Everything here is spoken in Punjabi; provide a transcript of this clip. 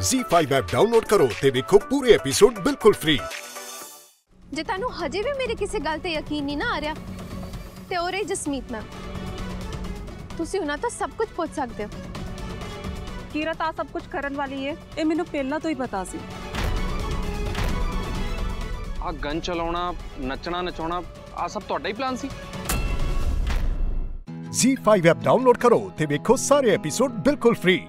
Z5 ਐਪ ਡਾਊਨਲੋਡ ਕਰੋ ਤੇ ਵੇਖੋ ਪੂਰੇ ਐਪੀਸੋਡ ਬਿਲਕੁਲ ਫ੍ਰੀ ਜੇ ਤੁਹਾਨੂੰ ਹਜੇ ਵੀ ਮੇਰੇ ਕਿਸੇ ਗੱਲ ਤੇ ਯਕੀਨ ਨਹੀਂ ਨਾ ਆ ਰਿਹਾ ਤੇ ਉਹ ਰਹੀ ਜਸਮੀਤ ਮੈਮ ਤੁਸੀਂ ਉਹਨਾਂ ਤੋਂ ਸਭ ਕੁਝ ਪੁੱਛ ਸਕਦੇ ਹੋ। ਕੀਰਤ ਆ ਸਭ ਕੁਝ ਕਰਨ ਵਾਲੀ ਹੈ ਇਹ ਮੈਨੂੰ ਪਹਿਲਾਂ ਤੋਂ ਹੀ ਪਤਾ ਸੀ। ਆ ਗਨ ਚਲਾਉਣਾ ਨੱਚਣਾ ਨਚਾਉਣਾ ਆ ਸਭ ਤੁਹਾਡਾ ਹੀ ਪਲਾਨ ਸੀ। Z5 ਐਪ ਡਾਊਨਲੋਡ ਕਰੋ ਤੇ ਵੇਖੋ ਸਾਰੇ ਐਪੀਸੋਡ ਬਿਲਕੁਲ ਫ੍ਰੀ